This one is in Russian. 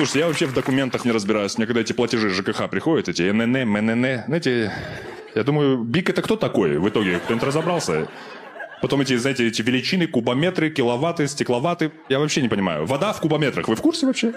Слушай, я вообще в документах не разбираюсь. Мне когда эти платежи ЖКХ приходят, эти НН, МНН, знаете, я думаю, БИК это кто такой в итоге? Кто-нибудь разобрался? Потом эти, знаете, эти величины, кубометры, киловатты, стекловатты. Я вообще не понимаю. Вода в кубометрах. Вы в курсе вообще?